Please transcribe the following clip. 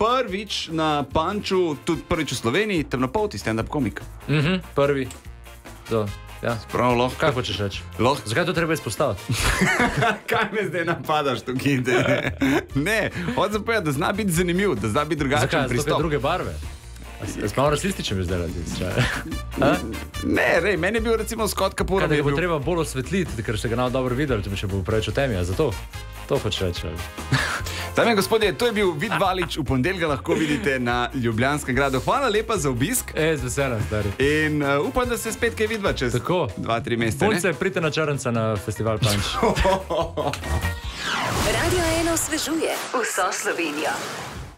prvič na Panču, tudi prvič v Sloveniji, temnopolti stand-up komik. Mhm, prvi. To, ja. Prav lahko. Kaj hočeš reči? Lahko. Zakaj to treba izpostaviti? Kaj me zdaj napadaš, tu gide? Ne, hočem povedati, da zna biti zanimiv, da zna biti drugačen Zakaj? Pristop. druge barve. Smo rasistični, mi zdaj radi. Ne, rej, meni je bil recimo Scott Kapur. Kaj, da ga bo treba bolj osvetliti, ker ste ga malo dobro videli, če bo preveč v temi. a Zato to hočeš reči. Dame in gospodje, to je bil Vid Valič, v ponedeljek lahko vidite na Ljubljanskem gradu. Hvala lepa za obisk. E, z veseljem, stari. In uh, upam, da se spet kaj vidva čez Tako. dva, tri mesece. ne? Punce, pridite na črnca na festival Punch. Radio 1 osvežuje vso Slovenijo.